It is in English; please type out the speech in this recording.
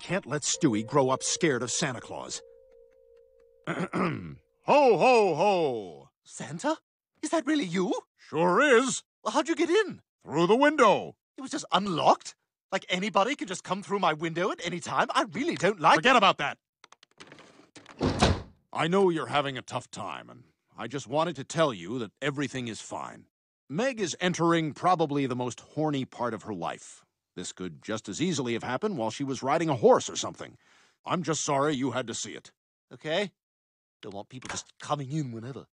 can't let Stewie grow up scared of Santa Claus. ho, ho, ho! Santa? Is that really you? Sure is. Well, how'd you get in? Through the window. It was just unlocked? Like anybody can just come through my window at any time? I really don't like Forget about that. I know you're having a tough time, and I just wanted to tell you that everything is fine. Meg is entering probably the most horny part of her life. This could just as easily have happened while she was riding a horse or something. I'm just sorry you had to see it. Okay? Don't want people just coming in whenever.